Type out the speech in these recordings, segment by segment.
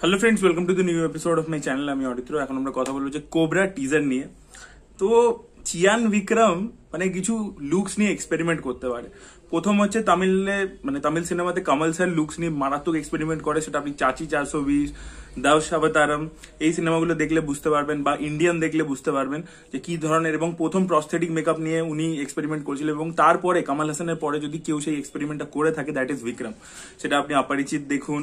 Hello friends welcome to the new episode of my channel আমি অরিত্র এখন আমরা কথা বলব যে কোবরা টিজার নিয়ে। তো চিয়ান বিক্রম মানে কিছু লুকস নিয়ে এক্সপেরিমেন্ট করতে পারে। প্রথম হচ্ছে তামিলে মানে তামিল সিনেমাতে কামাল স্যার লুকস নিয়ে মারাত্মক এক্সপেরিমেন্ট করে। সেটা আপনি চাচি চারশো বিশ দাও সাবতারম, এই সিনেমাগুলো দেখলে বুঝতে পারবেন বা ইন্ডিয়ান দেখলে বুঝতে পারবেন যে কি ধরনের। এবং প্রথম প্রস্থেটিক মেকআপ নিয়ে উনি এক্সপেরিমেন্ট করেছিলেন এবং তারপরে, কামাল হাসানের পরে যদি কেউ সেই এক্সপেরিমেন্টটা করে থাকে দ্যাট ইজ বিক্রম। সেটা আপনি অপরিচিত দেখুন।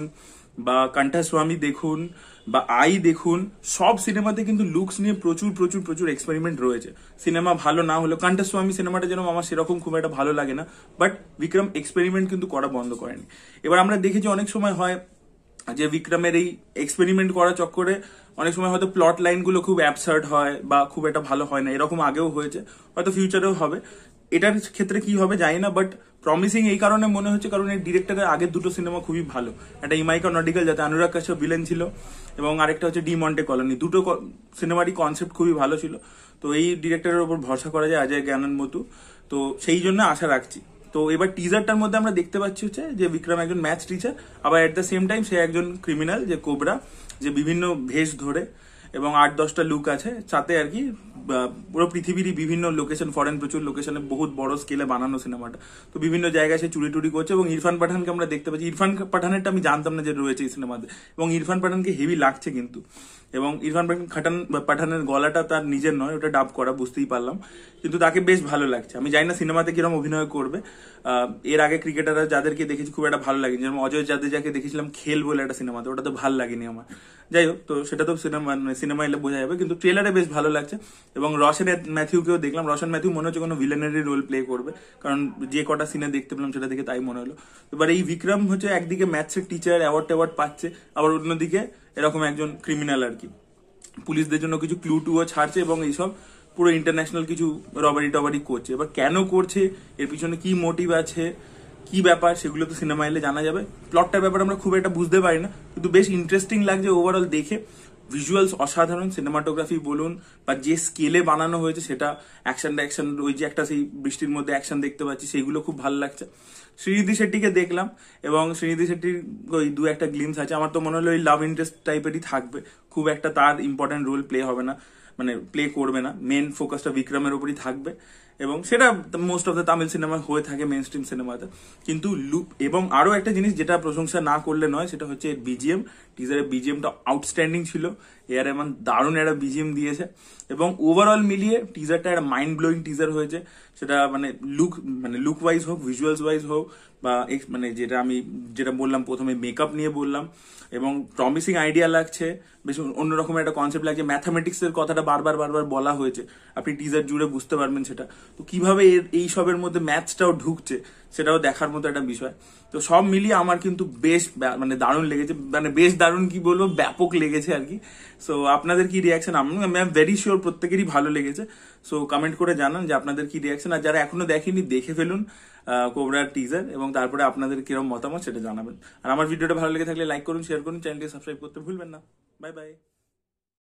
বা কণ্ঠাস্বামী দেখুন বা আই দেখুন, সব সিনেমাতে কিন্তু লুকস নিয়ে প্রচুর প্রচুর প্রচুর এক্সপেরিমেন্ট রয়েছে। সিনেমা ভালো না হলেও কণ্ঠাস্বামী সিনেমাটা যেন আমার সেরকম খুব একটা ভালো লাগে না বাট বিক্রম এক্সপেরিমেন্ট কিন্তু করা বন্ধ করেনি। এবার আমরা দেখেছি অনেক সময় হয় যে বিক্রমের এই এক্সপেরিমেন্ট করা চক্করে অনেক সময় হয়তো প্লট লাইনগুলো খুব অ্যাবসার্ড হয় বা খুব একটা ভালো হয় না, এরকম আগেও হয়েছে, হয়তো ফিউচারেও হবে। এটার ক্ষেত্রে কি হবে জানি না বাট প্রমিসিং এই কারণে মনে হচ্ছে কারণ এই ডিরেক্টরের আগের দুটো সিনেমা খুবই ভালো। একটা ইমাইকা নডিকাল যাতে অনুরাগ কাশ্যপ ভিলেন ছিল, এবং আরেকটা হচ্ছে ডি মন্টে কলোনি। দুটো সিনেমারই কনসেপ্ট খুবই ভালো ছিল। তো এই ডিরেক্টরের ওপর ভরসা করা যায় অজয় জ্ঞানের মতো। তো সেই জন্য আশা রাখছি। তো এবার টিজারটার মধ্যে আমরা দেখতে পাচ্ছি হচ্ছে যে বিক্রম একজন ম্যাথ টিচার আবার এট দ্য সেম টাইম সে একজন ক্রিমিনাল যে কোবরা যে বিভিন্ন ভেষ ধরে, এবং আট দশটা লুক আছে। সাথে আর কি পুরো পৃথিবীরই বিভিন্ন লোকেশন ফরেন প্রচুর লোকেশনে বহুত বড় স্কেলে বানানো সিনেমাটা তো বিভিন্ন জায়গায় সে চুরি টুরি করছে এবং ইরফান পাঠানকে আমরা দেখতে পাচ্ছি। ইরফান পাঠানেরটা আমি জানতাম না যে রয়েছে এই সিনেমাতে এবং ইরফান পাঠানকে হেভি লাগছে কিন্তু। এবং ইরফান পাঠান খাটান পাঠানের গলাটা তার নিজের নয়, ওটা ডাব করা, বুঝতেই পারলাম। কিন্তু তাকে বেশ ভালো লাগছে। আমি জানি না সিনেমাতে কীরকম অভিনয় করবে। এর আগে ক্রিকেটাররা যাদেরকে দেখেছি খুব একটা ভালো লাগে যেমন অজয় জাদেজাকে দেখেছিলাম খেল বলে একটা সিনেমাতে ওটা তো ভালো লাগেনি আমার। যাই হোক, তো সেটা তো সিনেমা সিনেমা এলে বোঝা যাবে। কিন্তু ট্রেলারে বেশ ভালো লাগছে। এবং রশন ম্যাথিউকেও দেখলাম। রশন ম্যাথিউ মনে হচ্ছে কোনো ভিলেনারি রোল প্লে করবে, কারণ যে কটা সিনে দেখতে পেলাম সেটা দেখে তাই মনে হলো। এবার এই বিক্রম হচ্ছে একদিকে ম্যাথসের টিচার অ্যাওয়ার্ড ট্যাওয়ার্ড পাচ্ছে, আবার অন্যদিকে এরকম একজন ক্রিমিনাল আর কি। পুলিশদের জন্য কিছু ক্লু টুও ছাড়ছে এবং এইসব পুরো ইন্টারন্যাশনাল কিছু রবারি টবারি করছে। এবার কেন করছে, এর পিছনে কি মোটিভ আছে, কি ব্যাপার, সেগুলো তো সিনেমা এলে জানা যাবে। প্লটটার ব্যাপারে আমরা খুব একটা বুঝতে পারি না, কিন্তু বেশ ইন্টারেস্টিং লাগছে ওভারঅল দেখে। ভিজুয়ালস অসাধারণ সিনেমাটোগ্রাফি বলুন বা যে স্কেলে বানানো হয়েছে সেটা অ্যাকশন অ্যাকশন ওই যে একটা সেই বৃষ্টির মধ্যে অ্যাকশন দেখতে পাচ্ছি সেইগুলো খুব ভালো লাগছে। শ্রীনিধি শেট্টিকে দেখলাম এবং শ্রীনিধি শেট্টির ওই দু একটা গ্লিমস আছে। আমার তো মনে হলো ওই লাভ ইন্টারেস্ট টাইপেরই থাকবে। খুব একটা তার ইম্পর্টেন্ট রোল প্লে হবে না মানে প্লে করবে না। মেন ফোকাসটা বিক্রমের উপরই থাকবে। এবং সেটা most of the Tamil cinema হয়ে থাকে মেন স্ট্রিম সিনেমাতে কিন্তু লুক এবং আরও একটা জিনিস যেটা প্রশংসা না করলে নয়, সেটা হচ্ছে এর বিজিএম টিজারের বিজিএমটা আউটস্ট্যান্ডিং ছিল। এয়ার এমন দারুণ একটা বিজিএম দিয়েছে। এবং ওভারঅল মিলিয়ে টিজারটা একটা মাইন্ড ব্লোয়িং টিজার হয়েছে। সেটা মানে লুক মানে লুক ওয়াইজ হোক ভিজুয়ালস ওয়াইজ হোক, বা মানে যেটা আমি, যেটা বললাম প্রথমে মেকআপ নিয়ে বললাম। এবং প্রমিসিং আইডিয়া লাগছে। বেশ অন্যরকম একটা কনসেপ্ট লাগছে। ম্যাথামেটিক্স এর কথাটা বারবার বারবার বলা হয়েছে। আপনি টিজার জুড়ে বুঝতে পারবেন সেটা। তো কীভাবে এর এই সবের মধ্যে ম্যাথসটাও ঢুকছে, সেটাও দেখার মতো একটা বিষয়। তো সব মিলিয়ে আমার কিন্তু বেশ মানে দারুণ লেগেছে। মানে বেশ দারুণ কি বলব, ব্যাপক লেগেছে আর কি। সো আপনাদের কি রিয়াকশন আমি আমি ভেরি শিওর প্রত্যেকেরই ভালো লেগেছে। সো কমেন্ট করে জানান যে আপনাদের কি রিয়াকশন আর যারা এখনও দেখেনি, দেখে ফেলুন কোবরার টিজার এবং তারপরে আপনাদের কীরকম মতামত সেটা জানাবেন। আর আমার ভিডিওটা ভালো লেগে থাকলে লাইক করুন শেয়ার করুন চ্যানেলটি সাবস্ক্রাইব করতে ভুলবেন না। Bye bye